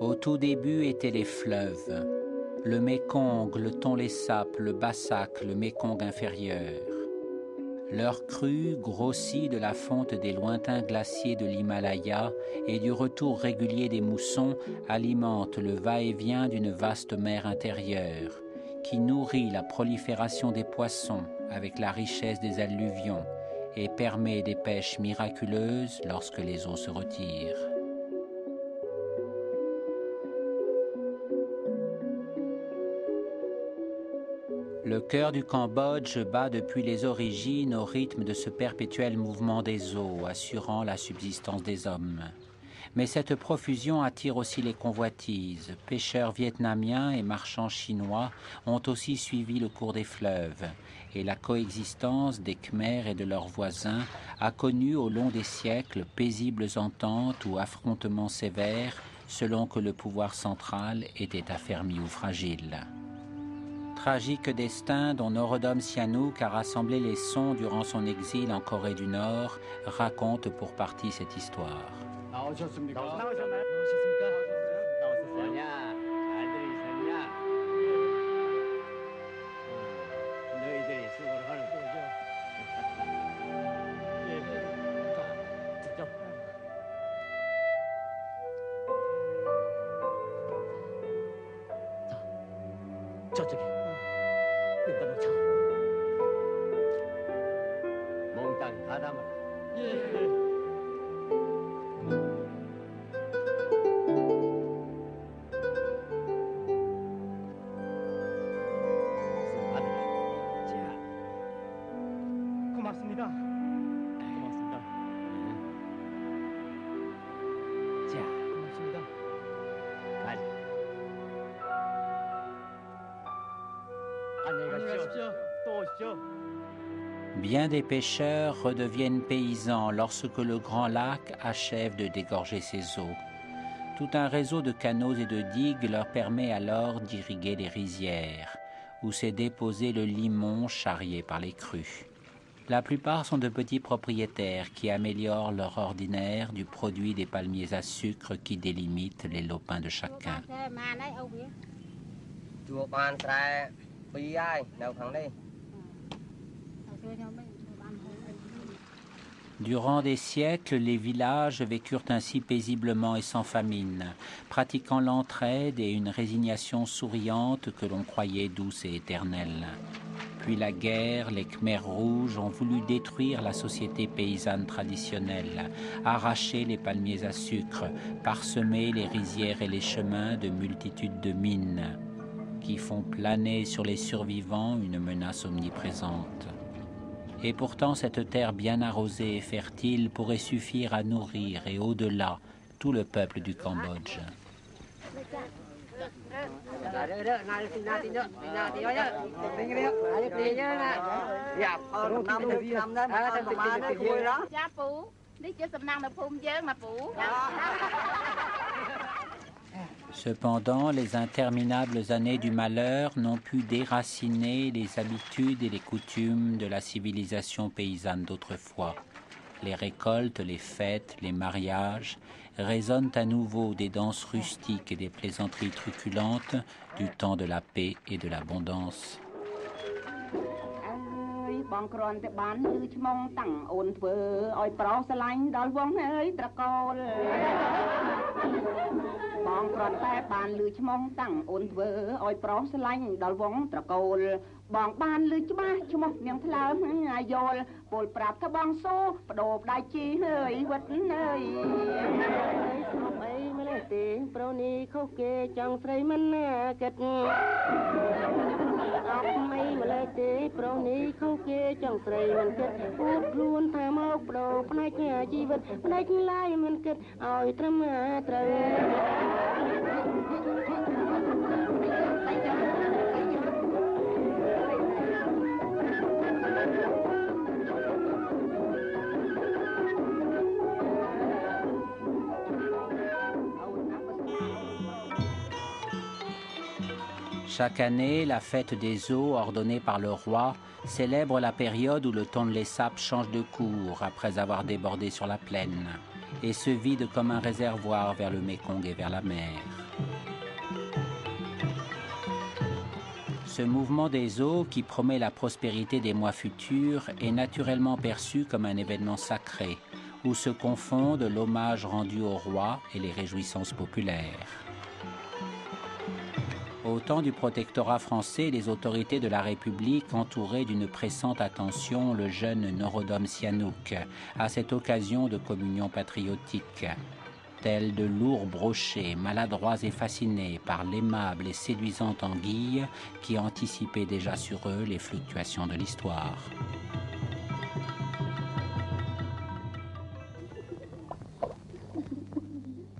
Au tout début étaient les fleuves, le Mékong, le Tonlé-Sap, le Bassac, le Mékong inférieur. Leur crue, grossie de la fonte des lointains glaciers de l'Himalaya et du retour régulier des moussons, alimente le va-et-vient d'une vaste mer intérieure, qui nourrit la prolifération des poissons avec la richesse des alluvions et permet des pêches miraculeuses lorsque les eaux se retirent. Le cœur du Cambodge bat depuis les origines au rythme de ce perpétuel mouvement des eaux, assurant la subsistance des hommes. Mais cette profusion attire aussi les convoitises. Pêcheurs vietnamiens et marchands chinois ont aussi suivi le cours des fleuves, et la coexistence des Khmers et de leurs voisins a connu au long des siècles paisibles ententes ou affrontements sévères selon que le pouvoir central était affermi ou fragile. Tragique destin dont Norodom Sihanouk a rassemblé les sons durant son exil en Corée du Nord raconte pour partie cette histoire. 나오셨습니까? 나오셨나요? Bien des pêcheurs redeviennent paysans lorsque le grand lac achève de dégorger ses eaux. Tout un réseau de canaux et de digues leur permet alors d'irriguer les rizières, où s'est déposé le limon charrié par les crues. La plupart sont de petits propriétaires qui améliorent leur ordinaire du produit des palmiers à sucre qui délimitent les lopins de chacun. Durant des siècles, les villages vécurent ainsi paisiblement et sans famine, pratiquant l'entraide et une résignation souriante que l'on croyait douce et éternelle. Puis la guerre, les Khmers rouges ont voulu détruire la société paysanne traditionnelle, arracher les palmiers à sucre, parsemer les rizières et les chemins de multitudes de mines qui font planer sur les survivants une menace omniprésente. Et pourtant cette terre bien arrosée et fertile pourrait suffire à nourrir et au-delà tout le peuple du Cambodge. Cependant, les interminables années du malheur n'ont pu déraciner les habitudes et les coutumes de la civilisation paysanne d'autrefois. Les récoltes, les fêtes, les mariages résonnent à nouveau des danses rustiques et des plaisanteries truculentes du temps de la paix et de l'abondance. បងគ្រាន់តែបានឮឈ្មោះតាំងអូនធ្វើឲ្យប្រុសស្រឡាញ់ដល់វងហើយត្រកូលបងគ្រាន់តែបានឮឈ្មោះតាំងអូនធ្វើឲ្យប្រុសស្រឡាញ់ដល់វងត្រកូល បងបានឮច្បាស់ឈ្មោះនាងថ្លើមអាយល់ពលប្រាប់ថាបងសូបដូបដៃជីហើយវិតហើយស្រុកអីម្លេះទេប្រូនេះខុសគេចង់ស្រីមិនណាគិត អត់មិនម្លេះទេប្រុសនេះខុសគេចង់ស្រីមិនគិតអួតខ្លួនថាមកបដូរផ្នែកជីវិតផ្នែកឡាយមិនគិតឲ្យត្រឹមត្រូវ Chaque année, la fête des eaux, ordonnée par le roi, célèbre la période où le les sapes change de cours après avoir débordé sur la plaine et se vide comme un réservoir vers le Mékong et vers la mer. Ce mouvement des eaux qui promet la prospérité des mois futurs est naturellement perçu comme un événement sacré où se confondent l'hommage rendu au roi et les réjouissances populaires. Au temps du protectorat français, les autorités de la République entouraient d'une pressante attention le jeune Norodom Sihanouk à cette occasion de communion patriotique. Tels de lourds brochets, maladroits et fascinés par l'aimable et séduisante anguille qui anticipait déjà sur eux les fluctuations de l'histoire.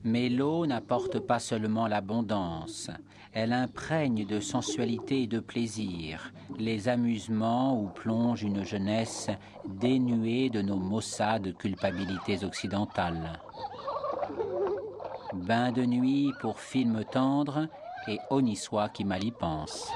Mais l'eau n'apporte pas seulement l'abondance, elle imprègne de sensualité et de plaisir les amusements où plonge une jeunesse dénuée de nos maussades culpabilités occidentales. Bain de nuit pour film tendre et soit qui mal y pense.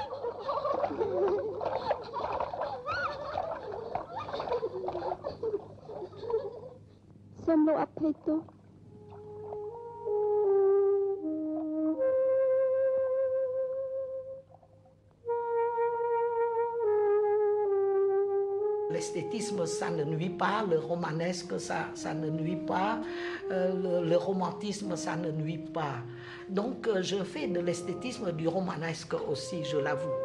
L'esthétisme, ça ne nuit pas, le romanesque, ça, ne nuit pas, euh, le, romantisme, ça ne nuit pas. Donc euh, je fais de l'esthétisme du romanesque aussi, je l'avoue.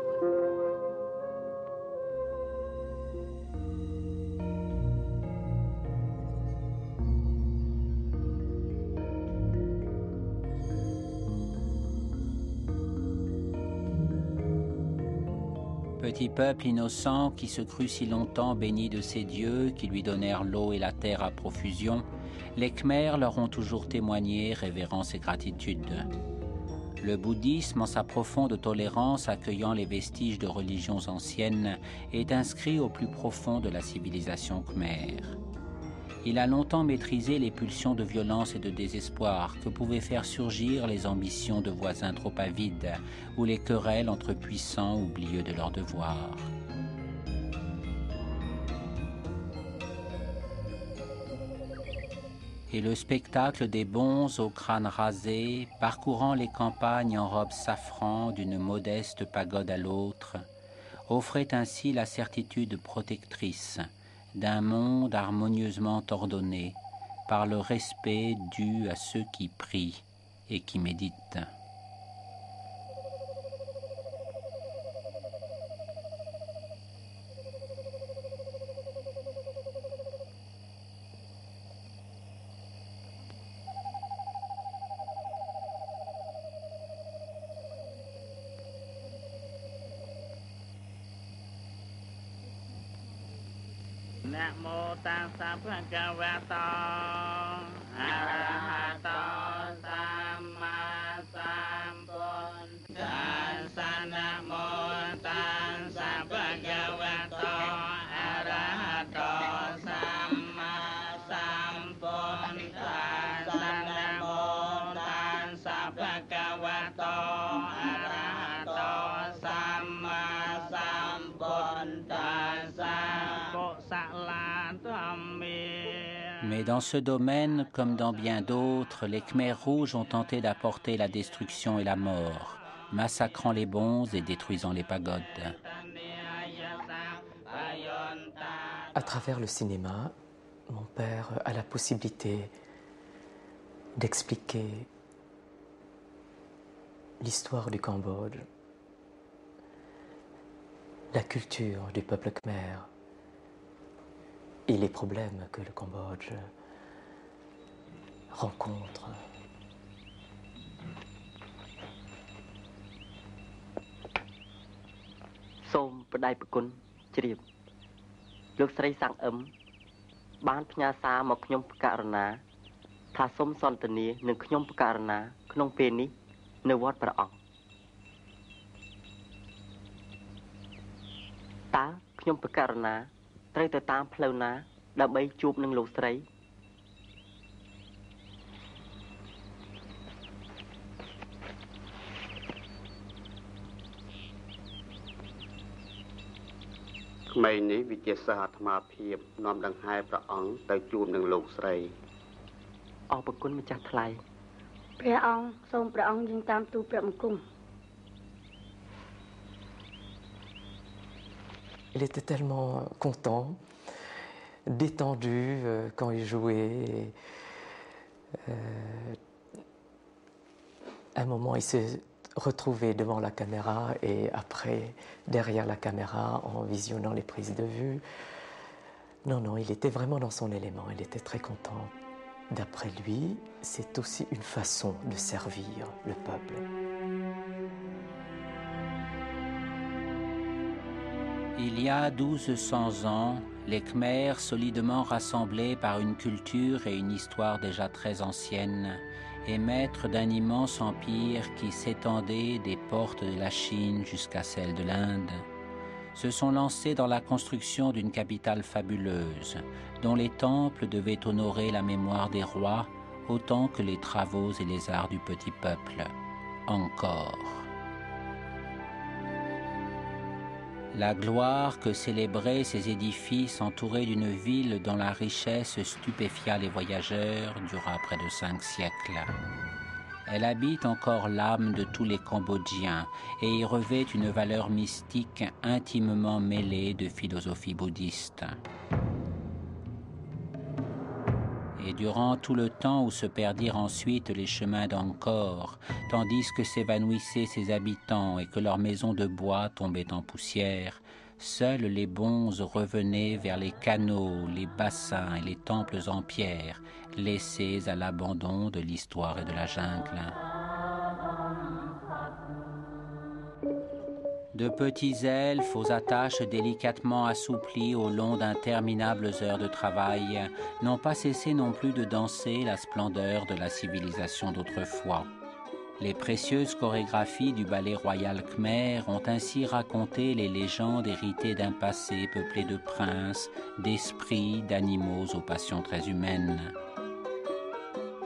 Petit peuple innocent qui se crut si longtemps béni de ces dieux qui lui donnèrent l'eau et la terre à profusion, les Khmers leur ont toujours témoigné révérence et gratitude. Le bouddhisme, en sa profonde tolérance accueillant les vestiges de religions anciennes, est inscrit au plus profond de la civilisation khmère. Il a longtemps maîtrisé les pulsions de violence et de désespoir que pouvaient faire surgir les ambitions de voisins trop avides ou les querelles entre puissants oublieux de leurs devoirs. et le spectacle des bons au crâne rasé, parcourant les campagnes en robe safran d'une modeste pagode à l'autre, offrait ainsi la certitude protectrice d'un monde harmonieusement ordonné par le respect dû à ceux qui prient et qui méditent. Ce domaine, comme dans bien d'autres, les Khmers rouges ont tenté d'apporter la destruction et la mort, massacrant les bons et détruisant les pagodes. À travers le cinéma, mon père a la possibilité d'expliquer l'histoire du Cambodge, la culture du peuple khmer, et les problèmes que le Cambodge rencontre. សូមបដិប្រគុណជ្រាបលោកស្រីសាំងអឹមបានផ្ញើសារមកខ្ញុំបករណាថាសូមសន្ទនានឹងខ្ញុំបករណា ក្នុងពេលនេះ នៅវត្តព្រះអង្គតើខ្ញុំបករណា ត្រូវទៅតាមផ្លូវណា ដើម្បីជួបនឹងលោកស្រី ថ្មីនេះវិជាសាស្ត្រអាត្មាភាពនាំដង្ហែព្រះអង្គទៅជួបនឹងលោកស្រីអរគុណម្ចាស់ថ្លៃព្រះអង្គសូមព្រះអង្គយាងតាមទូព្រះបង្គំ Il était tellement content, détendu euh, quand il jouait. Euh, un moment, il s'est retrouvé devant la caméra et après, derrière la caméra, en visionnant les prises de vue. Non, non, il était vraiment dans son élément, il était très content. D'après lui, c'est aussi une façon de servir le peuple. Il y a 1200 ans, les Khmers, solidement rassemblés par une culture et une histoire déjà très anciennes, et maîtres d'un immense empire qui s'étendait des portes de la Chine jusqu'à celles de l'Inde, se sont lancés dans la construction d'une capitale fabuleuse, dont les temples devaient honorer la mémoire des rois autant que les travaux et les arts du petit peuple. Encore. La gloire que célébraient ces édifices entourés d'une ville dont la richesse stupéfia les voyageurs dura près de cinq siècles. Elle habite encore l'âme de tous les Cambodgiens et y revêt une valeur mystique intimement mêlée de philosophie bouddhiste et durant tout le temps où se perdirent ensuite les chemins d'Angkor, tandis que s'évanouissaient ses habitants et que leurs maisons de bois tombaient en poussière, seuls les bons revenaient vers les canaux, les bassins et les temples en pierre, laissés à l'abandon de l'histoire et de la jungle. De petits elfes aux attaches délicatement assouplies au long d'interminables heures de travail n'ont pas cessé non plus de danser la splendeur de la civilisation d'autrefois. Les précieuses chorégraphies du ballet royal khmer ont ainsi raconté les légendes héritées d'un passé peuplé de princes, d'esprits, d'animaux aux passions très humaines.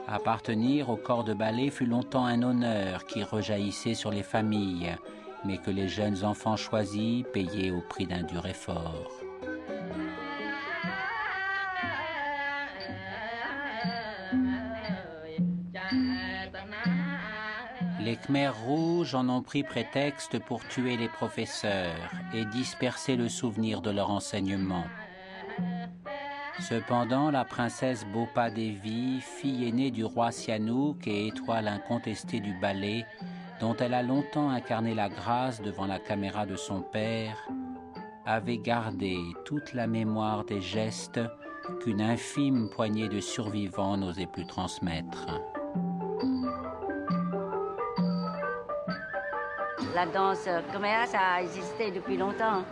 Appartenir au corps de ballet fut longtemps un honneur qui rejaillissait sur les familles, mais que les jeunes enfants choisis payaient au prix d'un dur effort. Les Khmers rouges en ont pris prétexte pour tuer les professeurs et disperser le souvenir de leur enseignement. Cependant, la princesse Bopa Devi, fille aînée du roi Sihanouk et étoile incontestée du ballet, dont elle a longtemps incarné la grâce devant la caméra de son père, avait gardé toute la mémoire des gestes qu'une infime poignée de survivants n'osait plus transmettre. La danse khmer, ça a existé depuis longtemps,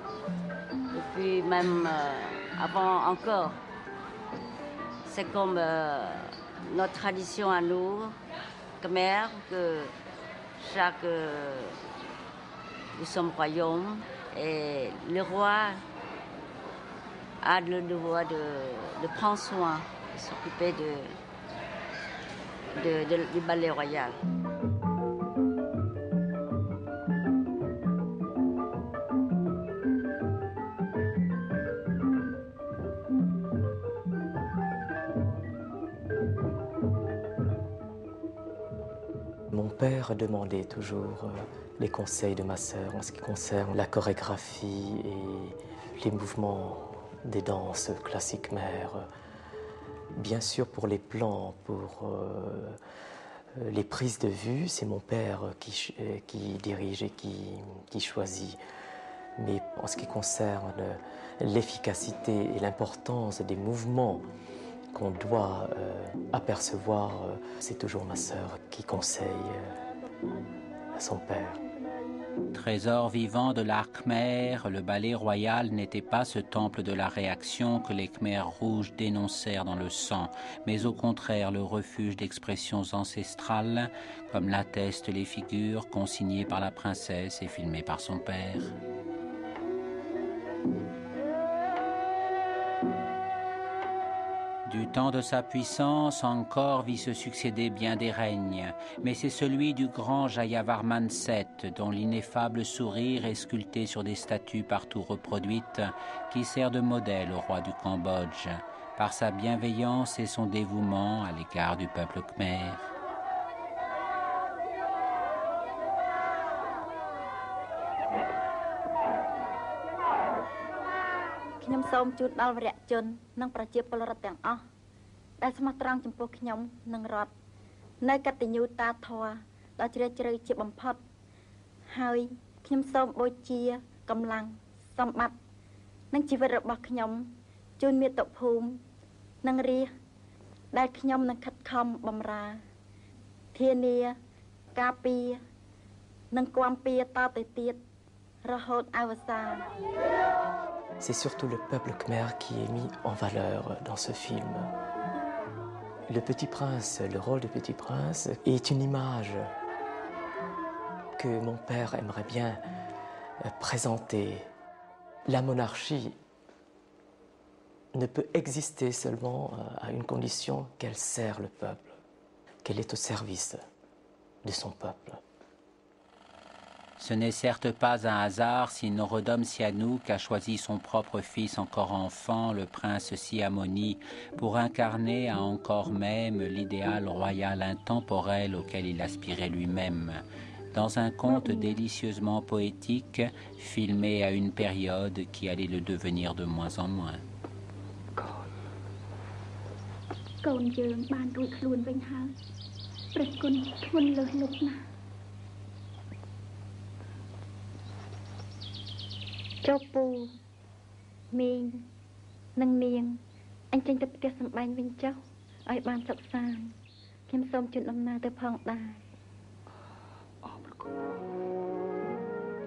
depuis même euh, avant encore. C'est comme euh, notre tradition à nous, khmer, que chaque euh, de son royaume et le roi a le devoir de, prendre soin, de s'occuper du ballet royal. Père demandait toujours euh, les conseils de ma sœur en ce qui concerne la chorégraphie et les mouvements des danses classiques mères. Bien sûr, pour les plans, pour euh, les prises de vue, c'est mon père qui, qui dirige et qui, choisit. Mais en ce qui concerne l'efficacité et l'importance des mouvements qu'on doit euh, apercevoir, euh, c'est toujours ma sœur qui conseille euh, à son père. Trésor vivant de l'art khmer, le ballet royal n'était pas ce temple de la réaction que les khmers rouges dénoncèrent dans le sang, mais au contraire le refuge d'expressions ancestrales, comme l'attestent les figures consignées par la princesse et filmées par son père. Du temps de sa puissance, encore vit se succéder bien des règnes, mais c'est celui du grand Jayavarman VII, dont l'ineffable sourire est sculpté sur des statues partout reproduites, qui sert de modèle au roi du Cambodge, par sa bienveillance et son dévouement à l'égard du peuple khmer. មជូនដល់វរៈជន និងប្រជាពលរដ្ឋទាំងអស់ដែលស្មោះត្រង់ចំពោះខ្ញុំនិងរដ្ឋនៅកតញ្ញូតាធម៌ដ៏ជ្រាលជ្រៅជាបំផុត ហើយខ្ញុំសូមបូជាកម្លាំងសម្បត្តិនិងជីវិតរបស់ខ្ញុំជូនមាតុភូមិនិងរាជដែលខ្ញុំនឹងខិតខំបម្រើ ធានាការពារនិងគាំពៀតទៅទៀតរហូតអវសាន C'est surtout le peuple khmer qui est mis en valeur dans ce film. Le petit prince, le rôle du petit prince, est une image que mon père aimerait bien présenter. La monarchie ne peut exister seulement à une condition qu'elle sert le peuple, qu'elle est au service de son peuple. Ce n'est certes pas un hasard si Norodom Sihanouk a choisi son propre fils encore enfant, le prince Siamoni, pour incarner à encore même l'idéal royal intemporel auquel il aspirait lui-même, dans un conte délicieusement poétique, filmé à une période qui allait le devenir de moins en moins.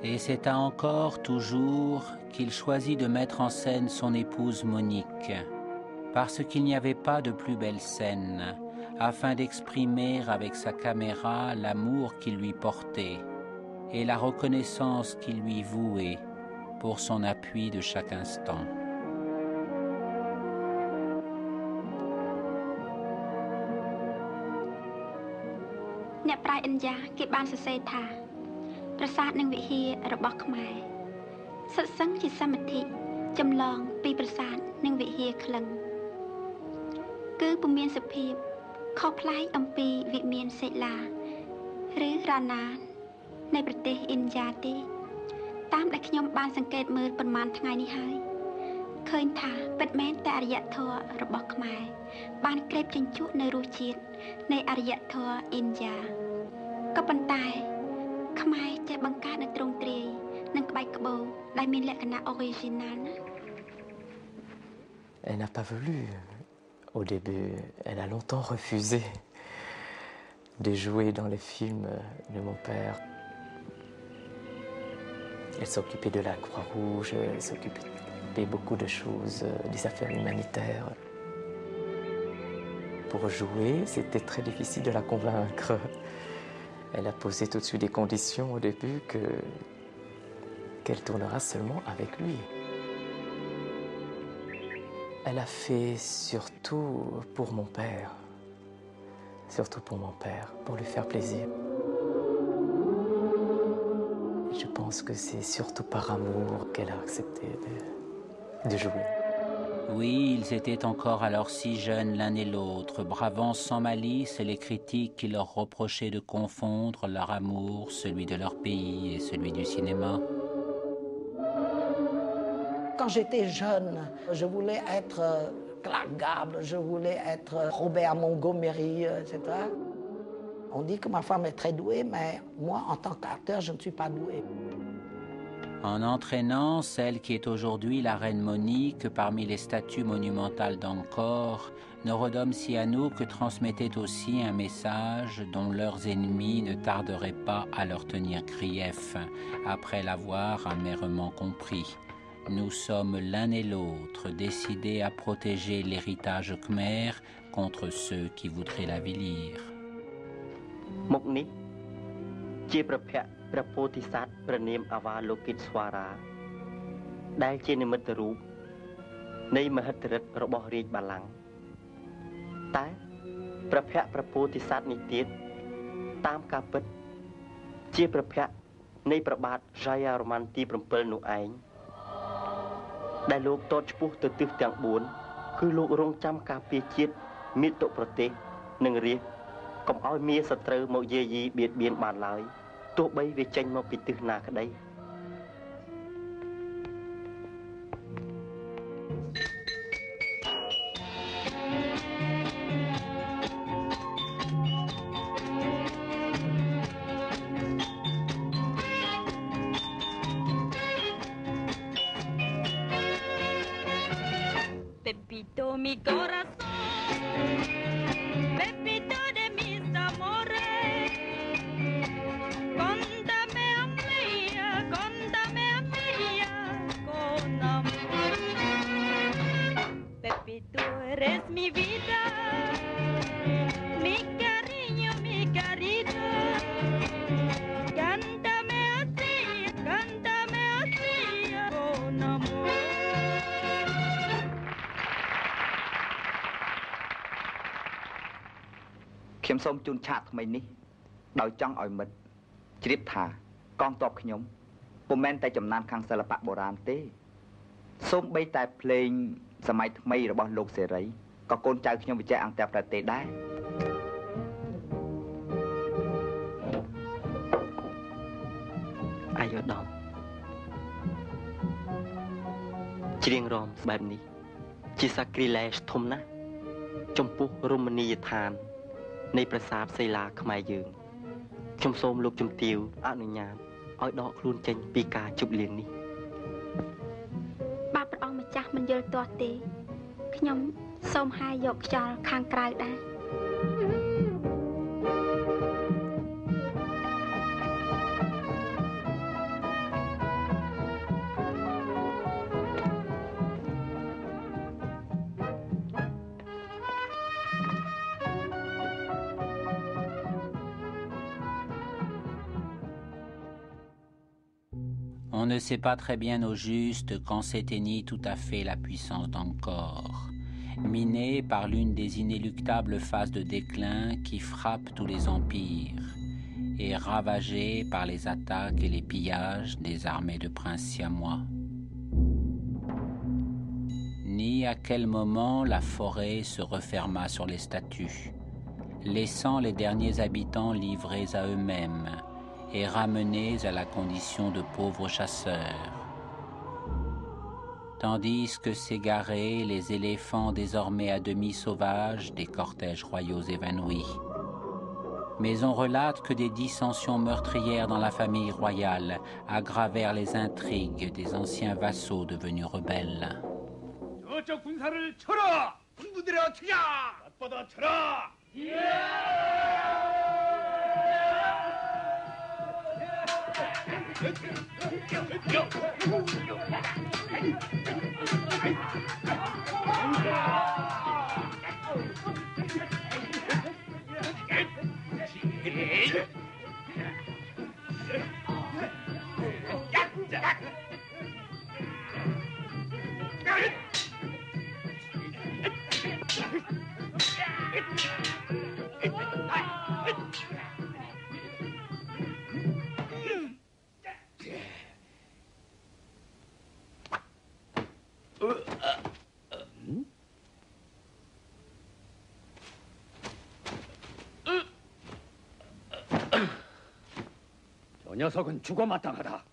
Et c'est à encore toujours qu'il choisit de mettre en scène son épouse Monique, parce qu'il n'y avait pas de plus belle scène, afin d'exprimer avec sa caméra l'amour qu'il lui portait et la reconnaissance qu'il lui vouait pour son appui de chaque instant. អ្នកប្រាជ្ញឥណ្ឌាគេបានសរសេរថា ប្រាសាទនិងវិហាររបស់ខ្មែរសិតសឹងជាសមិទ្ធិចម្លងពីប្រាសាទនិងវិហារក្លឹងគឺពុំមានសភាពខុសប្លែកអំពីវិមានសិលាឬរ៉ាណានៃប្រទេសឥណ្ឌាទេ តាមដែលខ្ញុំបានសង្កេតមើលប្រហែលថ្ងៃនេះហើយឃើញថាពិតមែនតែអរិយធម៌របស់ខ្មែរបានក្រេបជញ្ជក់នៅរសជាតិនៃអរិយធម៌ឥណ្ឌាក៏ប៉ុន្តែ ខ្មែរចេះបង្កើតនៅទ្រង់ទ្រាយនិងក្បាច់ក្បូរដែលមានលក្ខណៈ original ណា Elle n'a pas voulu. Au début, elle a longtemps refusé de jouer dans les films de mon père. Elle s'occupait de la Croix-Rouge, elle s'occupait beaucoup de choses, euh, des affaires humanitaires. Pour jouer, c'était très difficile de la convaincre. Elle a posé tout de suite des conditions au début que qu'elle tournera seulement avec lui. Elle a fait surtout pour mon père, surtout pour mon père, pour lui faire plaisir. Pense que c'est surtout par amour qu'elle a accepté de, de, jouer. Oui, ils étaient encore alors si jeunes l'un et l'autre, bravant sans malice les critiques qui leur reprochaient de confondre leur amour, celui de leur pays et celui du cinéma. Quand j'étais jeune, je voulais être Clark Gable, je voulais être Robert Montgomery, etc. On dit que ma femme est très douée, mais moi, en tant qu'acteur, je ne suis pas doué. En entraînant celle qui est aujourd'hui la reine Monique parmi les statues monumentales d'Angkor, Norodom Sihanouk transmettait aussi un message dont leurs ennemis ne tarderaient pas à leur tenir grief, après l'avoir amèrement compris. Nous sommes l'un et l'autre décidés à protéger l'héritage khmer contre ceux qui voudraient l'avilir. មុខនេះជាប្រភពព្រះពោធិសត្វព្រះនាមអាវាលោកិតស្វារា ដែលជានិមិត្តរូបនៃមហិទ្ធិឫទ្ធិរបស់រាជបល្ល័ង្កតែព្រះភ័ក្រព្រះពោធិសត្វនេះទៀតតាមការពិត ជាព្រះភ័ក្រនៃព្រះបាទរាយារ៉ូម៉ាន់ទី7នោះឯងដែលលោកតតឈ្មោះទៅទិសទាំង4គឺលោករងចាំការពារជាតិមាតុប្រទេស និងរាជកុំឲ្យមានសត្រូវមកយាយីបៀតបៀនបានឡើយ ទោះបីវាចេញមកពីទិសណាក្តី ជូនឆាកថ្មីនេះ ដោយចង់ឲ្យមិត្តជ្រាបថាកងទ័ពខ្ញុំពុំមែនតែចំណានខាងសិល្បៈបុរាណទេសូម្បីតែភ្លេងសម័យថ្មីរបស់លោកសេរីក៏កូនចៅខ្ញុំវិជ័យអង្គតែប្រទេសដែរអាយុដំច្រៀងរំបែបនេះ ជាសាគ្រីឡេសធំណាស់ចំពោះរមណីយដ្ឋាន នៃប្រាសាទសីលាខ្មែរយើងខ្ញុំសូមលោកជំទាវអនុញ្ញាតឲ្យដកខ្លួនចេញពីការជប់លៀងនេះបើព្រះអង្គម្ចាស់មិនយល់ទាស់ទេខ្ញុំសូមហាយយកខ្យល់ខាងក្រៅដែរ ne sait pas très bien au juste quand s'éteignit tout à fait la puissance d'Angkor, minée par l'une des inéluctables phases de déclin qui frappent tous les empires, et ravagée par les attaques et les pillages des armées de princes siamois. Ni à quel moment la forêt se referma sur les statues, laissant les derniers habitants livrés à eux-mêmes, et ramenés à la condition de pauvres chasseurs. Tandis que s'égaraient les éléphants désormais à demi sauvages des cortèges royaux évanouis. Mais on relate que des dissensions meurtrières dans la famille royale aggravèrent les intrigues des anciens vassaux devenus rebelles. Go! 녀석은 죽어 마땅하다.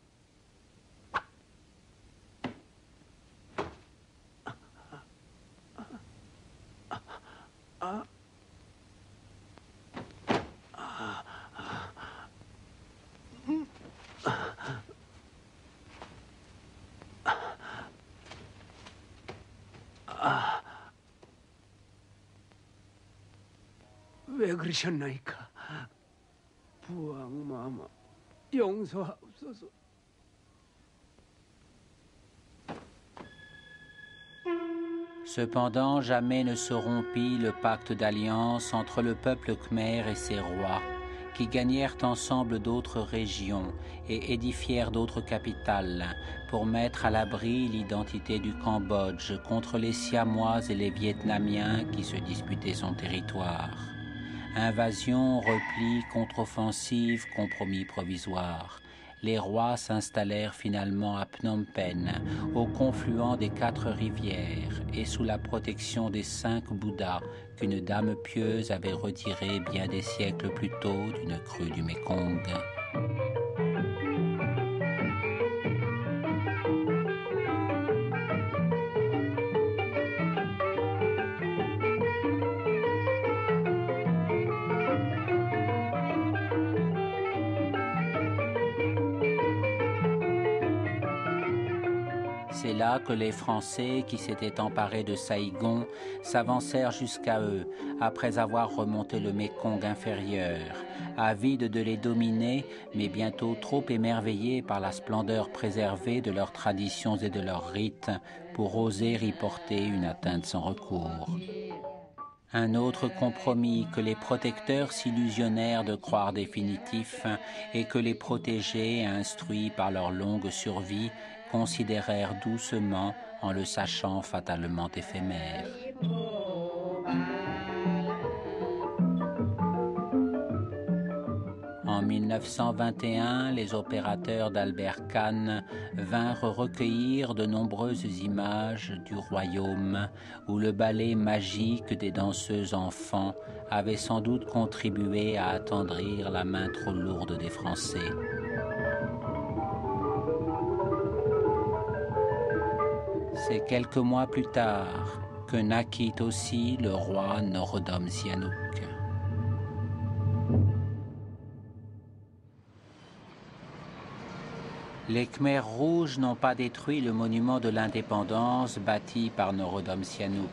왜 그러셨나이까? 용서하옵소서. Cependant, jamais ne se rompit le pacte d'alliance entre le peuple khmer et ses rois, qui gagnèrent ensemble d'autres régions et édifièrent d'autres capitales pour mettre à l'abri l'identité du Cambodge contre les Siamois et les Vietnamiens qui se disputaient son territoire. Invasion, repli, contre-offensive, compromis provisoire les rois s'installèrent finalement à Phnom Penh, au confluent des quatre rivières, et sous la protection des cinq Bouddhas qu'une dame pieuse avait retirés bien des siècles plus tôt d'une crue du Mékong. Que les Français qui s'étaient emparés de Saïgon s'avancèrent jusqu'à eux après avoir remonté le Mékong inférieur, avides de les dominer, mais bientôt trop émerveillés par la splendeur préservée de leurs traditions et de leurs rites pour oser y porter une atteinte sans recours. Un autre compromis que les protecteurs s'illusionnèrent de croire définitif et que les protégés, instruits par leur longue survie, considérèrent doucement en le sachant fatalement éphémère. En 1921, les opérateurs d'Albert Kahn vinrent recueillir de nombreuses images du royaume où le ballet magique des danseuses enfants avait sans doute contribué à attendrir la main trop lourde des Français. C'est quelques mois plus tard que naquit aussi le roi Norodom Sihanouk. Les Khmers rouges n'ont pas détruit le monument de l'indépendance bâti par Norodom Sihanouk,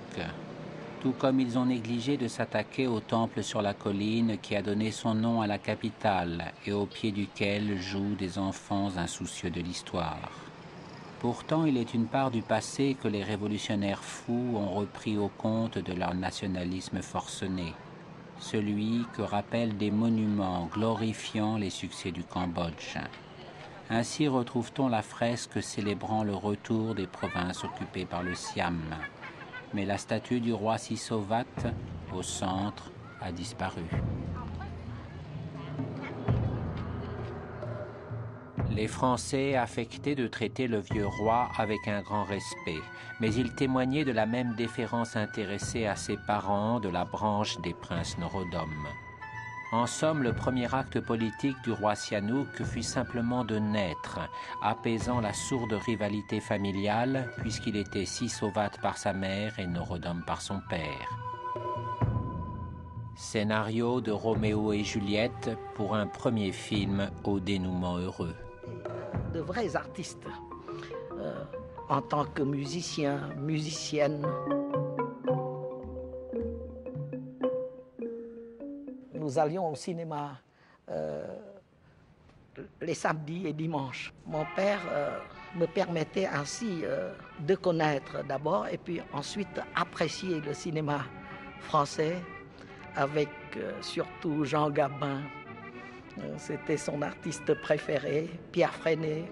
tout comme ils ont négligé de s'attaquer au temple sur la colline qui a donné son nom à la capitale et au pied duquel jouent des enfants insoucieux de l'histoire. Pourtant, il est une part du passé que les révolutionnaires fous ont repris au compte de leur nationalisme forcené, celui que rappellent des monuments glorifiant les succès du Cambodge. Ainsi retrouve-t-on la fresque célébrant le retour des provinces occupées par le Siam. Mais la statue du roi Sisovat, au centre, a disparu. Les Français affectaient de traiter le vieux roi avec un grand respect, mais ils témoignaient de la même déférence intéressée à ses parents de la branche des princes Norodom. En somme, le premier acte politique du roi Sihanouk fut simplement de naître, apaisant la sourde rivalité familiale, puisqu'il était si sauvate par sa mère et Norodom par son père. Scénario de Roméo et Juliette pour un premier film au dénouement heureux de vrais artistes euh, en tant que musiciens, musiciennes. Nous allions au cinéma euh, les samedis et dimanches. Mon père euh, me permettait ainsi de connaître d'abord et puis ensuite apprécier le cinéma français avec surtout Jean Gabin, c'était son artiste préféré, Pierre Freinet,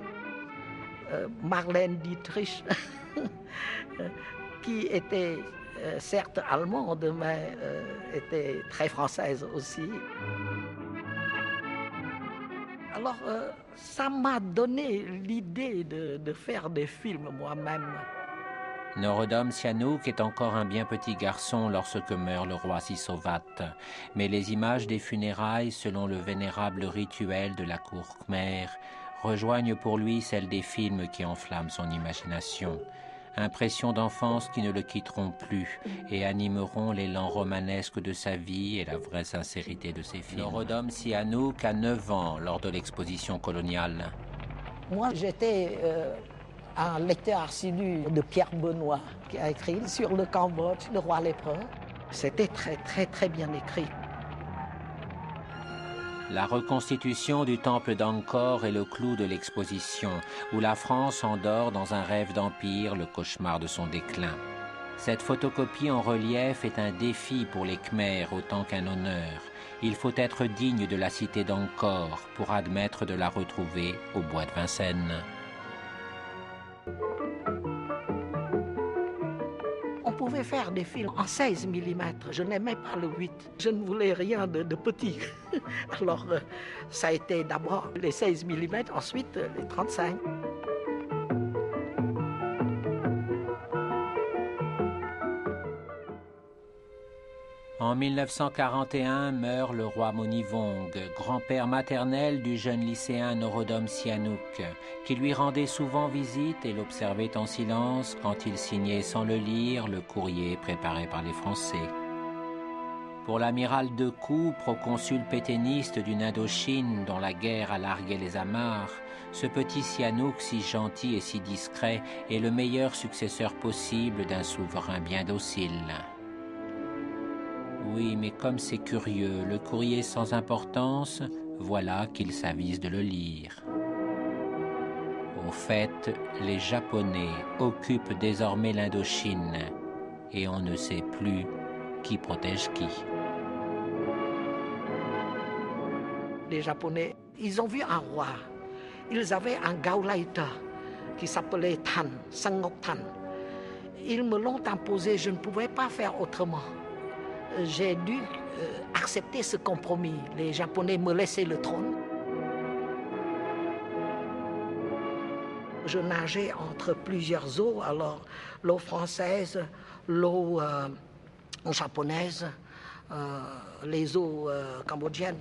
euh, Marlène Dietrich, qui était euh, certes allemande, mais était très française aussi. Alors, ça m'a donné l'idée de faire des films moi-même. Norodom Sihanouk est encore un bien petit garçon lorsque meurt le roi Sisovat, mais les images des funérailles, selon le vénérable rituel de la cour khmer, rejoignent pour lui celles des films qui enflamment son imagination. Impressions d'enfance qui ne le quitteront plus et animeront l'élan romanesque de sa vie et la vraie sincérité de ses films. Norodom Sihanouk a 9 ans lors de l'exposition coloniale. Moi, j'étais euh, un lecteur assidu de Pierre Benoît qui a écrit sur le Cambodge, le roi lépreux. C'était très très très bien écrit. La reconstitution du temple d'Angkor est le clou de l'exposition, où la France endort dans un rêve d'empire le cauchemar de son déclin. Cette photocopie en relief est un défi pour les Khmers autant qu'un honneur. Il faut être digne de la cité d'Angkor pour admettre de la retrouver au bois de Vincennes. On pouvait faire des films en 16 mm. Je n'aimais pas le 8. Je ne voulais rien de, de petit. Alors, euh, ça a été d'abord les 16 mm, ensuite euh, les 35. En 1941 meurt le roi Monivong, grand-père maternel du jeune lycéen Norodom Sihanouk, qui lui rendait souvent visite et l'observait en silence quand il signait sans le lire le courrier préparé par les Français. Pour l'amiral Decoux, proconsul pétainiste d'une Indochine dont la guerre a largué les amarres, ce petit Sihanouk si gentil et si discret est le meilleur successeur possible d'un souverain bien docile. Oui, mais comme c'est curieux, le courrier sans importance, voilà qu'il s'avise de le lire. Au fait, les Japonais occupent désormais l'Indochine et on ne sait plus qui protège qui. Les Japonais, ils ont vu un roi. Ils avaient un Gaulaïta qui s'appelait Tan, Sangok Tan. Ils me l'ont imposé, je ne pouvais pas faire autrement j'ai dû euh, accepter ce compromis. Les Japonais me laissaient le trône. Je nageais entre plusieurs eaux, alors l'eau française, l'eau euh, japonaise, euh, les eaux cambodgiennes.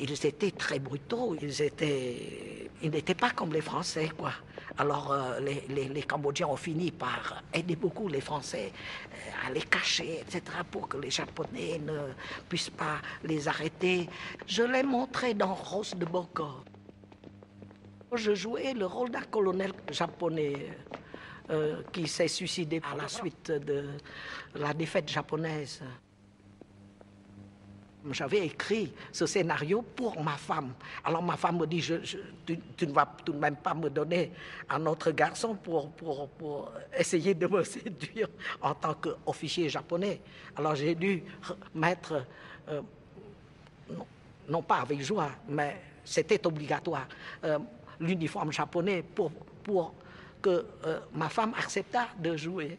Ils étaient très brutaux, ils étaient, ils n'étaient pas comme les Français, quoi. Alors euh, les, Cambodgiens ont fini par aider beaucoup les Français euh, à les cacher, etc., pour que les Japonais ne puissent pas les arrêter. Je l'ai montré dans Rose de Boko. Je jouais le rôle d'un colonel japonais euh, qui s'est suicidé à la suite de la défaite japonaise. J'avais écrit ce scénario pour ma femme. Alors ma femme me dit, tu, ne vas tout de même pas me donner un autre garçon pour, essayer de me séduire en tant qu'officier japonais. Alors j'ai dû mettre, euh, non, pas avec joie, mais c'était obligatoire, euh, l'uniforme japonais pour, pour que euh, ma femme accepta de jouer.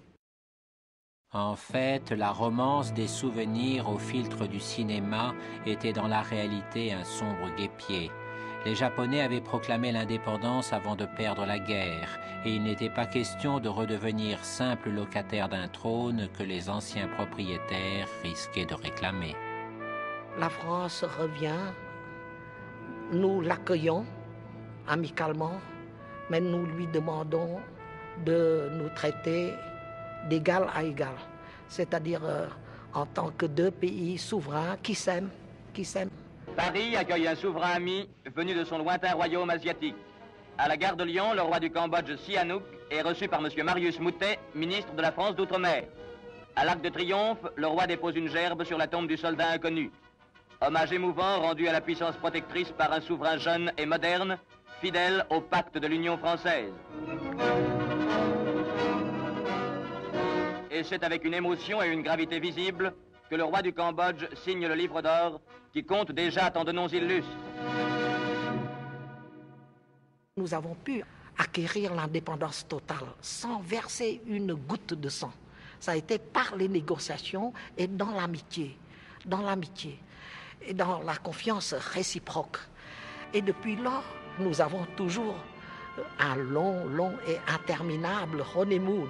En fait, la romance des souvenirs au filtre du cinéma était dans la réalité un sombre guépier. Les Japonais avaient proclamé l'indépendance avant de perdre la guerre, et il n'était pas question de redevenir simple locataire d'un trône que les anciens propriétaires risquaient de réclamer. La France revient, nous l'accueillons amicalement, mais nous lui demandons de nous traiter d'égal à égal, c'est-à-dire euh, en tant que deux pays souverains qui s'aiment, qui s'aiment. Paris accueille un souverain ami venu de son lointain royaume asiatique. À la gare de Lyon, le roi du Cambodge, Sihanouk, est reçu par M. Marius Moutet, ministre de la France d'Outre-mer. À l'Arc de Triomphe, le roi dépose une gerbe sur la tombe du soldat inconnu. Hommage émouvant rendu à la puissance protectrice par un souverain jeune et moderne, fidèle au pacte de l'Union française. Et c'est avec une émotion et une gravité visible que le roi du Cambodge signe le livre d'or qui compte déjà tant de noms illustres. Nous avons pu acquérir l'indépendance totale sans verser une goutte de sang. Ça a été par les négociations et dans l'amitié, dans l'amitié et dans la confiance réciproque. Et depuis lors, nous avons toujours un long, long et interminable honeymoon.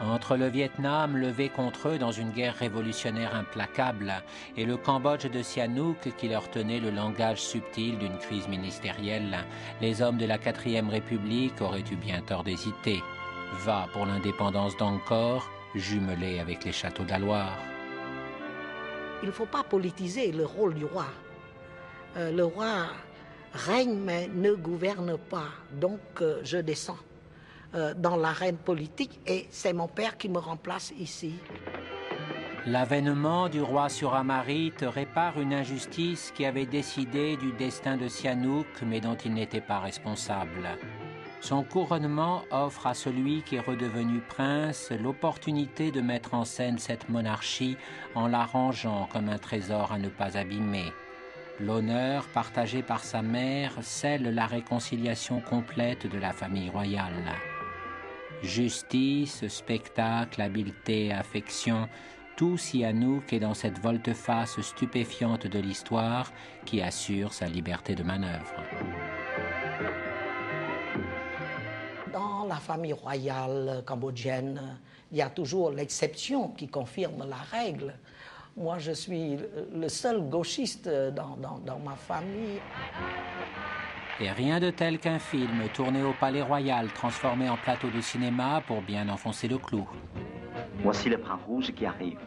Entre le Vietnam levé contre eux dans une guerre révolutionnaire implacable et le Cambodge de Sihanouk qui leur tenait le langage subtil d'une crise ministérielle, les hommes de la quatrième République auraient eu bien tort d'hésiter. Va pour l'indépendance d'Angkor, jumelé avec les châteaux de la Loire. Il ne faut pas politiser le rôle du roi. Euh, le roi règne mais ne gouverne pas, donc euh, je descends euh, dans l'arène politique et c'est mon père qui me remplace ici. L'avènement du roi sur Amarite répare une injustice qui avait décidé du destin de Sihanouk mais dont il n'était pas responsable. Son couronnement offre à celui qui est redevenu prince l'opportunité de mettre en scène cette monarchie en l'arrangeant comme un trésor à ne pas abîmer. L'honneur partagé par sa mère scelle la réconciliation complète de la famille royale. Justice, spectacle, habileté, affection, tout Sihanouk est dans cette volte-face stupéfiante de l'histoire qui assure sa liberté de manœuvre. Dans la famille royale cambodgienne, il y a toujours l'exception qui confirme la règle. Moi, je suis le seul gauchiste dans, dans, dans ma famille. Et rien de tel qu'un film tourné au Palais Royal, transformé en plateau de cinéma pour bien enfoncer le clou. Voici le bras rouge qui arrive.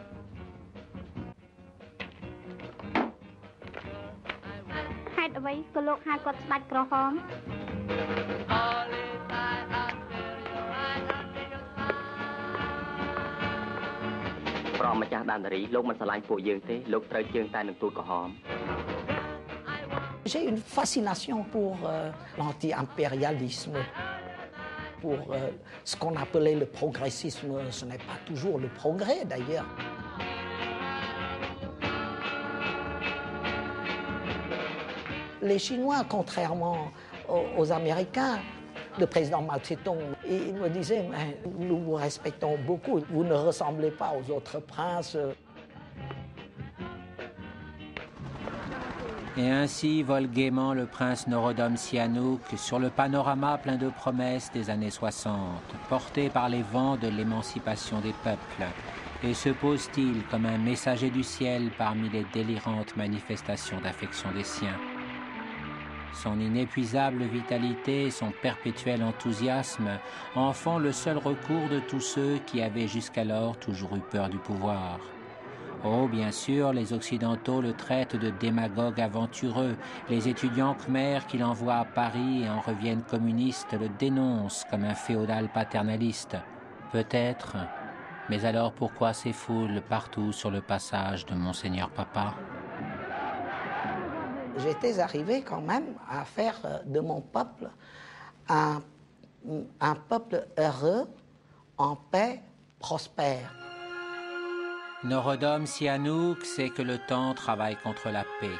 J'ai une fascination pour euh, l'anti-impérialisme, pour euh, ce qu'on appelait le progressisme. Ce n'est pas toujours le progrès d'ailleurs. Les Chinois, contrairement aux, aux Américains, le président Mao Tse-tung, il me disait, nous vous respectons beaucoup, vous ne ressemblez pas aux autres princes. Et ainsi vole gaiement le prince Norodom Sihanouk sur le panorama plein de promesses des années 60, porté par les vents de l'émancipation des peuples, et se pose-t-il comme un messager du ciel parmi les délirantes manifestations d'affection des siens? Son inépuisable vitalité son perpétuel enthousiasme en font le seul recours de tous ceux qui avaient jusqu'alors toujours eu peur du pouvoir. Oh, bien sûr, les Occidentaux le traitent de démagogue aventureux. Les étudiants khmers qu'il envoie à Paris et en reviennent communistes le dénoncent comme un féodal paternaliste. Peut-être. Mais alors pourquoi ces foules partout sur le passage de Monseigneur Papa? J'étais arrivé quand même à faire de mon peuple un, un peuple heureux, en paix, prospère. Norodom Sihanouk sait que le temps travaille contre la paix.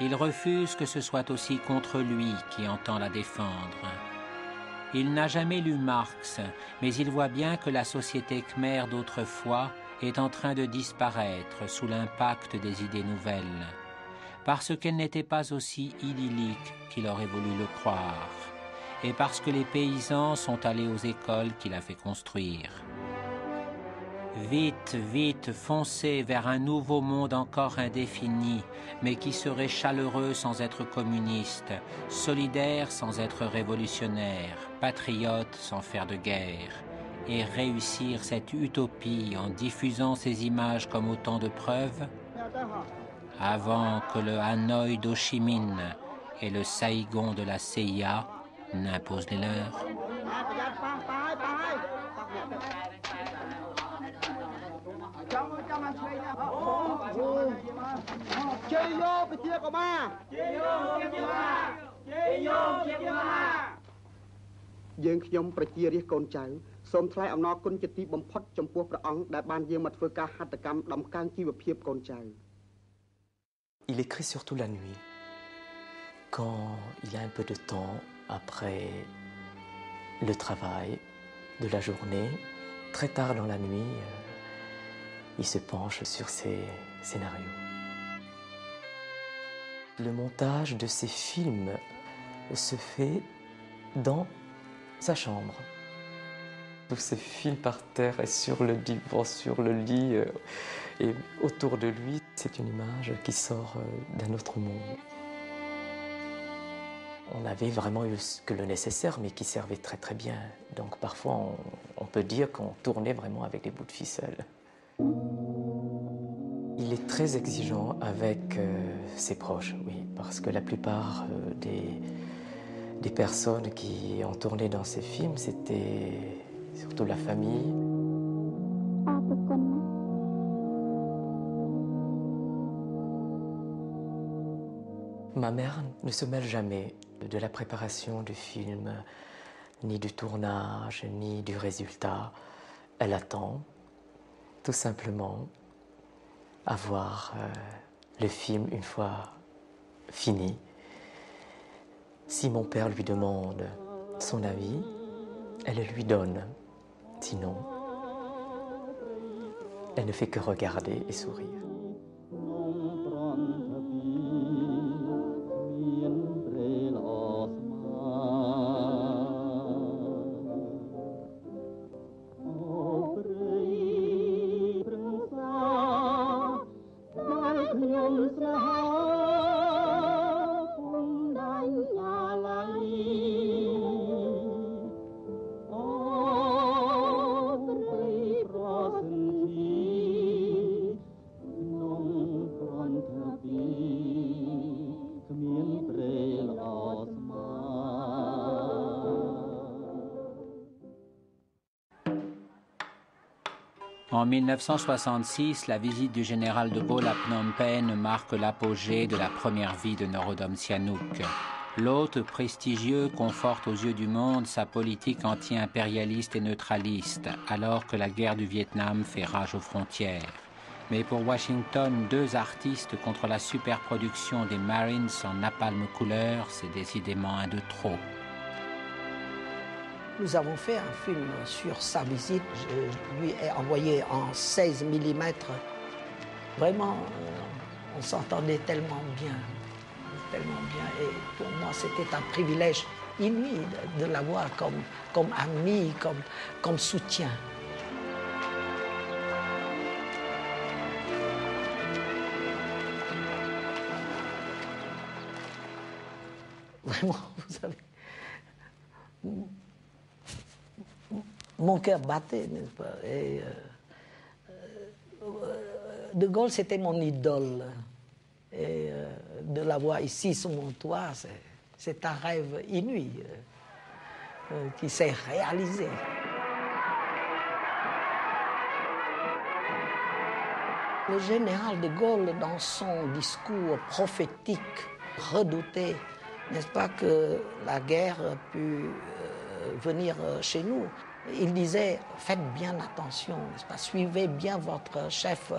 Il refuse que ce soit aussi contre lui qui entend la défendre. Il n'a jamais lu Marx, mais il voit bien que la société khmer d'autrefois est en train de disparaître sous l'impact des idées nouvelles, parce qu'elle n'était pas aussi idyllique qu'il aurait voulu le croire, et parce que les paysans sont allés aux écoles qu'il a fait construire. Vite, vite, foncez vers un nouveau monde encore indéfini, mais qui serait chaleureux sans être communiste, solidaire sans être révolutionnaire, patriote sans faire de guerre, et réussir cette utopie en diffusant ces images comme autant de preuves, avant que le Hanoï d'Ho Chi Minh et le Saigon de la CIA n'imposent les leurs. ជ័យយោពជាកុមារជ័យយោជាកុមារជ័យយោជាកុមារយើងខ្ញុំប្រជារាស្ត្រកូនចៅសូមថ្លែងអំណរគុណជាទីបំផុតចំពោះព្រះអង្គដែលបានយាងមកធ្វើការហត្ថកម្មដំកើងជីវភាពកូនចៅ Il écrit surtout la nuit, quand il a un peu de temps après le travail de la journée, très tard dans la nuit, il se penche sur ses scénarios. Le montage de ces films se fait dans sa chambre. Tous ces films par terre et sur le divan, sur le lit et autour de lui, c'est une image qui sort d'un autre monde. On avait vraiment eu que le nécessaire, mais qui servait très très bien. Donc parfois, on, on peut dire qu'on tournait vraiment avec des bouts de ficelle. Il est très exigeant avec euh, ses proches, oui, parce que la plupart euh, des, des, personnes qui ont tourné dans ces films, c'était surtout la famille. Ma mère ne se mêle jamais de la préparation du film, ni du tournage, ni du résultat. Elle attend tout simplement à voir euh, le film une fois fini. Si mon père lui demande son avis, elle le lui donne. Sinon, elle ne fait que regarder et sourire. 1966, la visite du général de Gaulle à Phnom Penh marque l'apogée de la première vie de Norodom Sihanouk. L'hôte prestigieux conforte aux yeux du monde sa politique anti-impérialiste et neutraliste, alors que la guerre du Vietnam fait rage aux frontières. Mais pour Washington, deux artistes contre la superproduction des Marines en napalm couleur, c'est décidément un de trop. Nous avons fait un film sur sa visite. Je lui ai envoyé en 16 mm. Vraiment, euh, on s'entendait tellement bien, tellement bien. Et pour moi, c'était un privilège inouï de, l'avoir comme, comme ami, comme, comme soutien. Vraiment, vous savez mon cœur battait, n'est-ce pas? Euh, euh, De Gaulle, c'était mon idole. Et euh, de l'avoir ici sous mon toit, c'est un rêve inouï qui s'est réalisé. Le général de Gaulle, dans son discours prophétique, redoutait, n'est-ce pas, que la guerre pu venir chez nous. Il disait, faites bien attention, pas, suivez bien votre chef,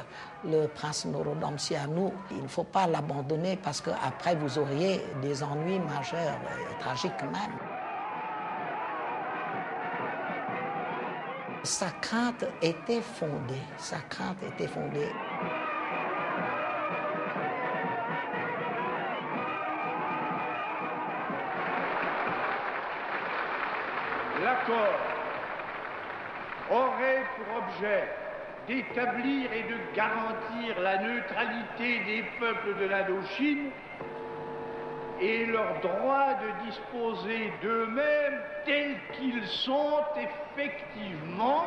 le prince Norodom Sihanouk. Il ne faut pas l'abandonner parce qu'après vous auriez des ennuis majeurs et tragiques même. Sa crainte était fondée, sa crainte était fondée. L'accord objet d'établir et de garantir la neutralité des peuples de l'Indochine et leur droit de disposer d'eux-mêmes tels qu'ils sont effectivement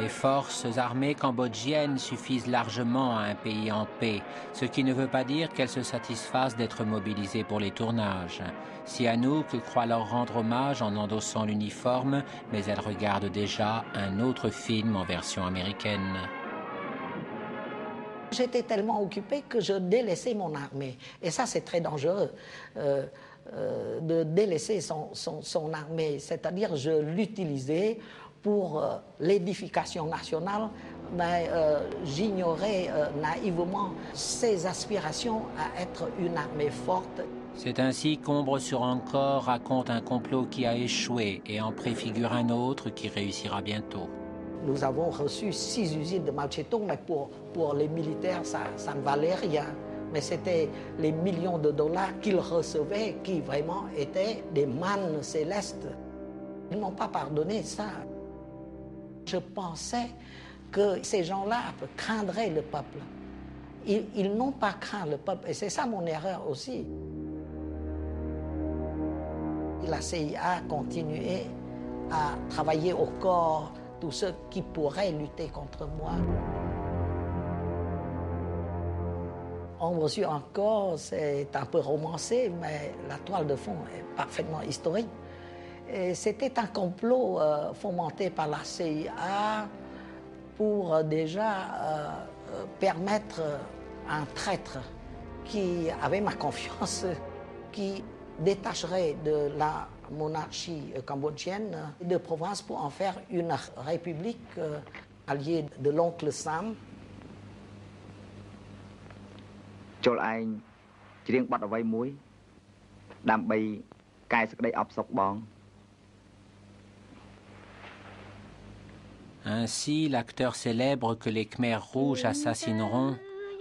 les forces armées cambodgiennes suffisent largement à un pays en paix, ce qui ne veut pas dire qu'elles se satisfassent d'être mobilisées pour les tournages. Sihanouk croit leur rendre hommage en endossant l'uniforme, mais elle regarde déjà un autre film en version américaine. J'étais tellement occupé que je délaissais mon armée. Et ça, c'est très dangereux. Euh, euh, de délaisser son armée, c'est-à-dire je l'utilisais pour euh, l'édification nationale, euh, j'ignorais euh, naïvement ses aspirations à être une armée forte. C'est ainsi qu'Ombre sur Encore raconte un complot qui a échoué et en préfigure un autre qui réussira bientôt. Nous avons reçu six usines de Malchetung, mais pour, pour les militaires, ça, ça ne valait rien. Mais c'était les millions de dollars qu'ils recevaient qui vraiment étaient des mannes célestes. Ils n'ont pas pardonné ça. Je pensais que ces gens-là craindraient le peuple. Ils, n'ont pas craint le peuple. Et c'est ça mon erreur aussi. La CIA a continué à travailler au corps tous ceux qui pourraient lutter contre moi. On reçut encore, c'est un peu romancé, mais la toile de fond est parfaitement historique. C'était un complot euh, fomenté par la CIA pour euh, déjà euh, permettre à un traître qui avait ma confiance, qui détacherait de la monarchie cambodgienne de province pour en faire une république alliée de l'oncle Sam. Ainsi, l'acteur célèbre que les Khmers rouges assassineront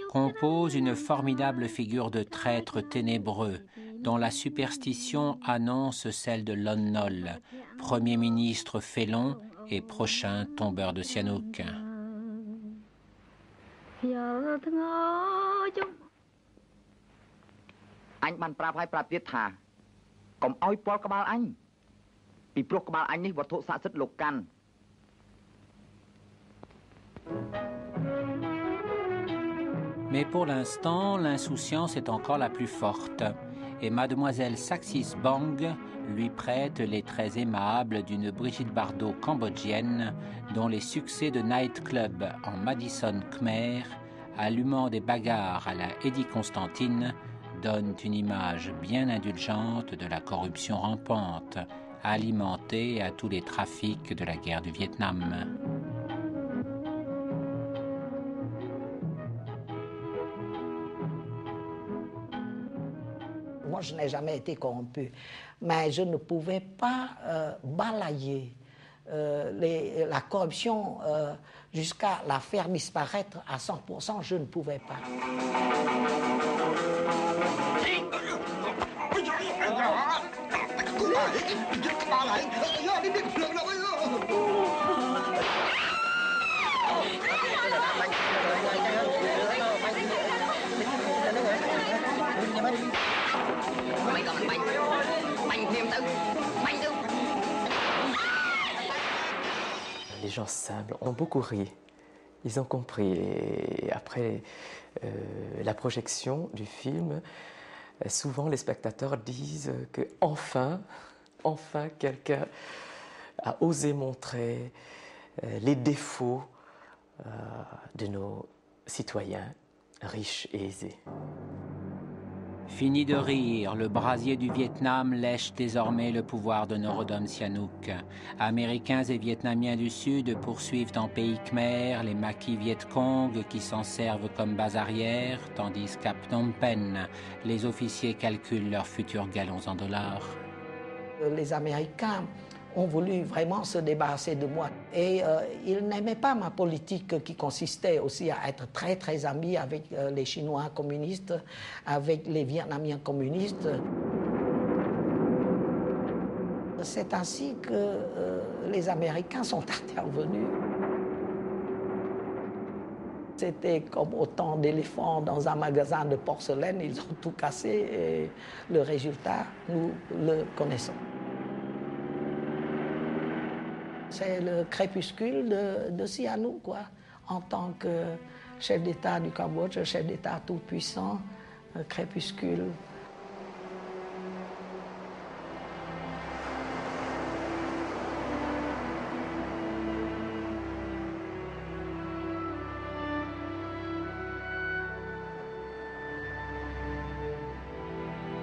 compose une formidable figure de traître ténébreux dont la superstition annonce celle de Lon Nol, premier ministre félon et prochain tombeur de Sihanouk. Mais pour l'instant, l'insouciance est encore la plus forte, et mademoiselle Saxis Bang lui prête les traits aimables d'une Brigitte Bardot cambodgienne, dont les succès de nightclub en Madison Khmer, allumant des bagarres à la Eddie Constantine, donnent une image bien indulgente de la corruption rampante, alimentée à tous les trafics de la guerre du Vietnam. Moi, je n'ai jamais été corrompu, mais je ne pouvais pas euh, balayer euh, la corruption euh, jusqu'à la faire disparaître à 100%, je ne pouvais pas. Les gens simples ont beaucoup ri. Ils ont compris. Et après euh, la projection du film, souvent les spectateurs disent que enfin, enfin quelqu'un a osé montrer euh, les défauts euh, de nos citoyens riches et aisés. Fini de rire, le brasier du Vietnam lèche désormais le pouvoir de Norodom Sihanouk. Américains et Vietnamiens du Sud poursuivent en pays khmer les maquis Viet Cong qui s'en servent comme base arrière, tandis qu'à Phnom Penh, les officiers calculent leurs futurs galons en dollars. Les Américains ont voulu vraiment se débarrasser de moi. Et euh, ils n'aimaient pas ma politique qui consistait aussi à être très très ami avec euh, les Chinois communistes, avec les Vietnamiens communistes. C'est ainsi que euh, les Américains sont intervenus. C'était comme autant d'éléphants dans un magasin de porcelaine, ils ont tout cassé et le résultat, nous le connaissons. C'est le crépuscule de, de quoi. En tant que chef d'État du Cambodge, chef d'État tout-puissant, euh, crépuscule.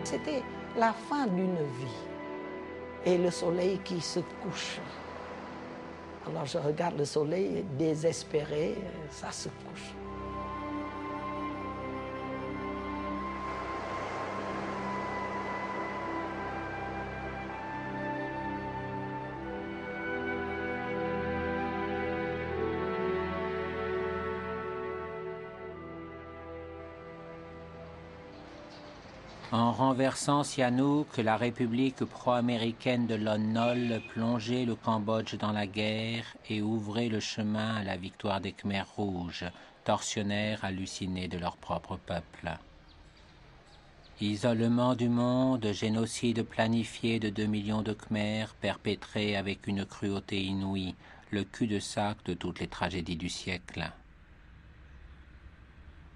C'était la fin d'une vie et le soleil qui se couche. Alors je regarde le soleil désespéré, ça se couche. Renversant Sihanouk, la République pro-américaine de Lon Nol plongeait le Cambodge dans la guerre et ouvrait le chemin à la victoire des Khmers rouges, tortionnaires hallucinés de leur propre peuple. Isolement du monde, génocide planifié de deux millions de Khmers perpétré avec une cruauté inouïe, le cul-de-sac de toutes les tragédies du siècle.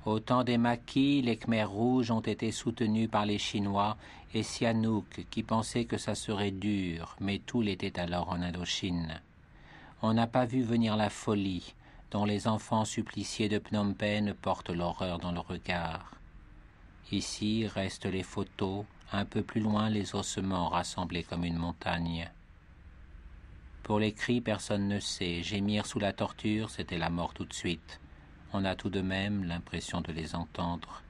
Au temps des maquis, les Khmers rouges ont été soutenus par les Chinois et Sihanouk, qui pensait que ça serait dur, mais tout l'était alors en Indochine. On n'a pas vu venir la folie, dont les enfants suppliciés de Phnom Penh portent l'horreur dans le regard. Ici restent les photos, un peu plus loin les ossements rassemblés comme une montagne. Pour les cris, personne ne sait. Gémir sous la torture, c'était la mort tout de suite. On a tout de même l'impression de les entendre.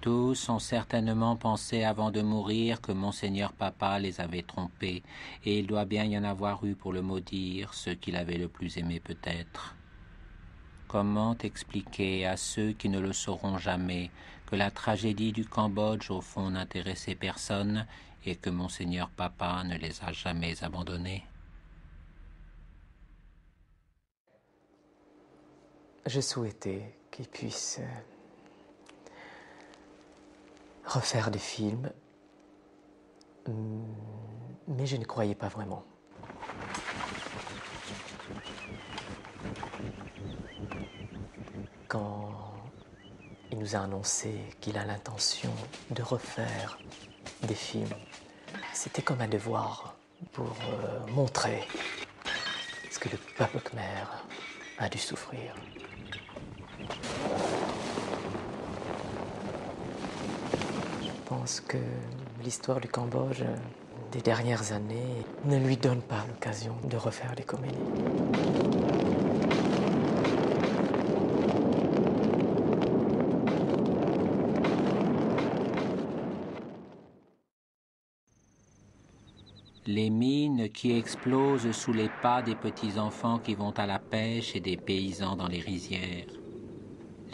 Tous ont certainement pensé avant de mourir que monseigneur papa les avait trompés, et il doit bien y en avoir eu pour le maudire, ceux qu'il avait le plus aimé peut-être. Comment expliquer à ceux qui ne le sauront jamais que la tragédie du Cambodge au fond n'intéressait personne et que monseigneur papa ne les a jamais abandonnés? Je souhaitais qu'ils puissent refaire des films, mais je ne croyais pas vraiment. Quand il nous a annoncé qu'il a l'intention de refaire des films, c'était comme un devoir pour euh, montrer ce que le peuple khmer a dû souffrir. Pense que l'histoire du Cambodge des dernières années ne lui donne pas l'occasion de refaire des comédies. les mines qui explosent sous les pas des petits-enfants qui vont à la pêche et des paysans dans les rizières.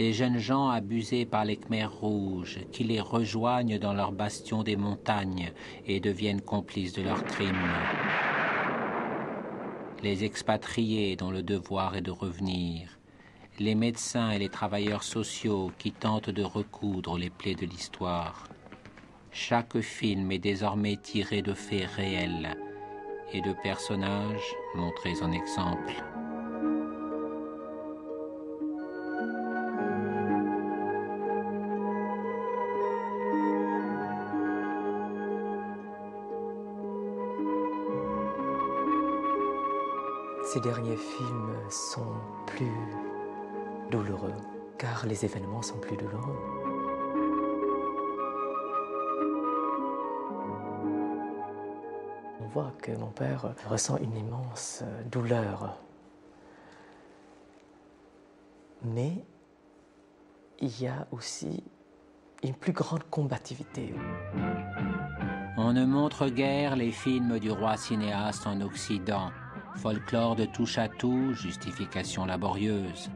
Les jeunes gens abusés par les Khmers rouges qui les rejoignent dans leur bastion des montagnes et deviennent complices de leurs crimes. Les expatriés dont le devoir est de revenir. Les médecins et les travailleurs sociaux qui tentent de recoudre les plaies de l'histoire chaque film est désormais tiré de faits réels et de personnages montrés en exemple. Ces derniers films sont plus douloureux, car les événements sont plus douloureux. voit que mon père ressent une immense douleur. Mais il y a aussi une plus grande combativité. On ne montre guère les films du roi cinéaste en Occident. Folklore de touche à tout, justification laborieuse.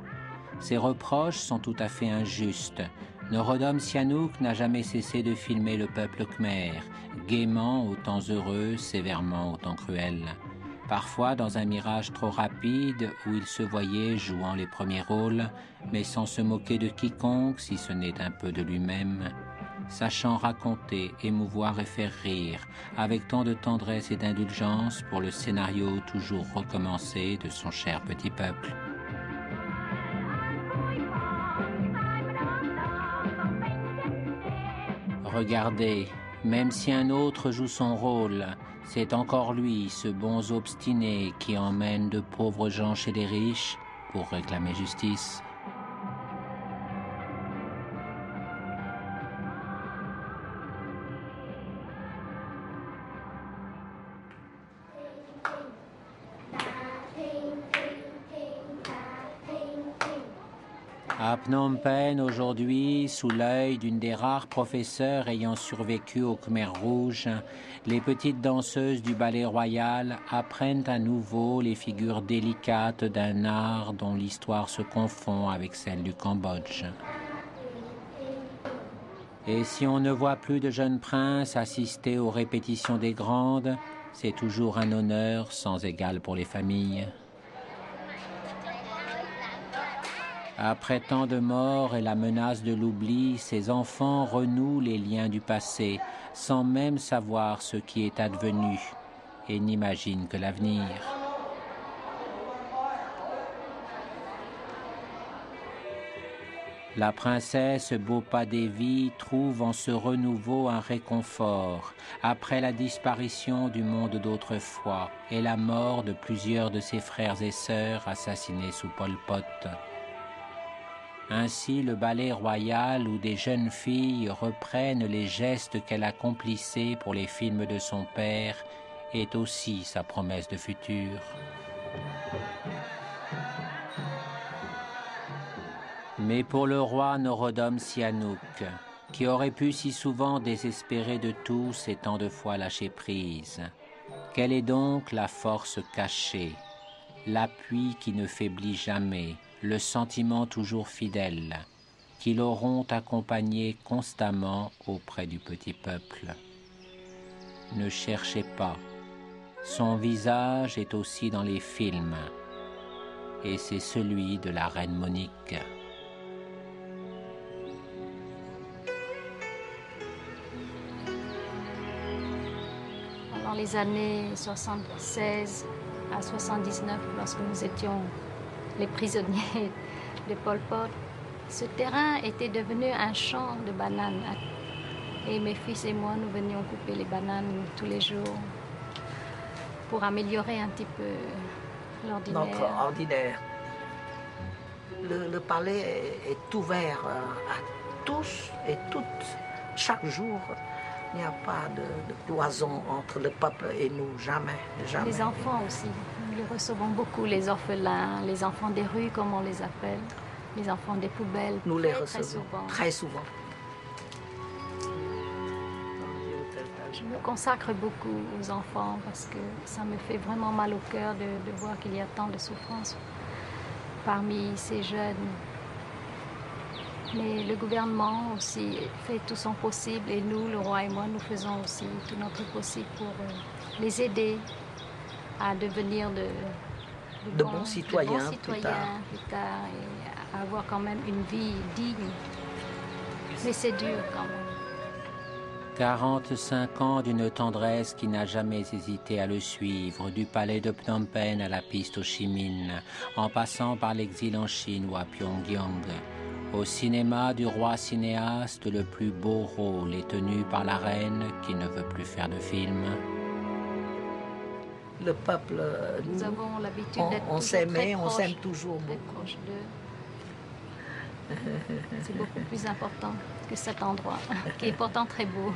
Ces reproches sont tout à fait injustes. Norodom Sihanouk n'a jamais cessé de filmer le peuple khmer, gaiement autant heureux, sévèrement autant cruel. Parfois dans un mirage trop rapide où il se voyait jouant les premiers rôles, mais sans se moquer de quiconque si ce n'est un peu de lui-même, sachant raconter, émouvoir et faire rire, avec tant de tendresse et d'indulgence pour le scénario toujours recommencé de son cher petit peuple. Regardez, même si un autre joue son rôle, c'est encore lui, ce bon obstiné, qui emmène de pauvres gens chez les riches pour réclamer justice. À Phnom Penh, aujourd'hui, sous l'œil d'une des rares professeurs ayant survécu au Khmer Rouge, les petites danseuses du ballet royal apprennent à nouveau les figures délicates d'un art dont l'histoire se confond avec celle du Cambodge. Et si on ne voit plus de jeunes princes assister aux répétitions des grandes, c'est toujours un honneur sans égal pour les familles. Après tant de morts et la menace de l'oubli, ces enfants renouent les liens du passé sans même savoir ce qui est advenu et n'imaginent que l'avenir. La princesse Bopa Devi trouve en ce renouveau un réconfort après la disparition du monde d'autrefois et la mort de plusieurs de ses frères et sœurs assassinés sous Pol Pot. Ainsi, le ballet royal où des jeunes filles reprennent les gestes qu'elle accomplissait pour les films de son père est aussi sa promesse de futur. Mais pour le roi Norodom Sihanouk, qui aurait pu si souvent désespérer de tous et tant de fois lâcher prise, quelle est donc la force cachée, l'appui qui ne faiblit jamais, le sentiment toujours fidèle, qui l'auront accompagné constamment auprès du petit peuple. Ne cherchez pas, son visage est aussi dans les films, et c'est celui de la reine Monique. Pendant les années 76 à 79, lorsque nous étions les prisonniers de Pol Pot, ce terrain était devenu un champ de bananes. Et mes fils et moi, nous venions couper les bananes tous les jours pour améliorer un petit peu l'ordinaire. Notre ordinaire. Le, le palais est, est ouvert euh, à tous et toutes, chaque jour. Il n'y a pas de, de cloison entre le peuple et nous, jamais, jamais. Les enfants aussi. Nous recevons beaucoup, les orphelins, les enfants des rues, comme on les appelle, les enfants des poubelles. Nous les recevons très souvent. très souvent. Je me consacre beaucoup aux enfants parce que ça me fait vraiment mal au cœur de, de voir qu'il y a tant de souffrance parmi ces jeunes. Mais le gouvernement aussi fait tout son possible et nous, le roi et moi, nous faisons aussi tout notre possible pour euh, les aider à devenir de, De bons citoyens plus citoyens tard. plus tard et à avoir quand même une vie digne. Mais c'est dur quand même. 45 ans d'une tendresse qui n'a jamais hésité à le suivre, du palais de Phnom Penh à la piste Ho Chi Minh, en passant par l'exil en Chine ou à Pyongyang. Au cinéma du roi cinéaste, le plus beau rôle est tenu par la reine qui ne veut plus faire de films. Le peuple, euh, Nous nous, avons l'habitude on, on s'aimait, on s'aime toujours beaucoup. C'est beaucoup plus important que cet endroit, qui est pourtant très beau.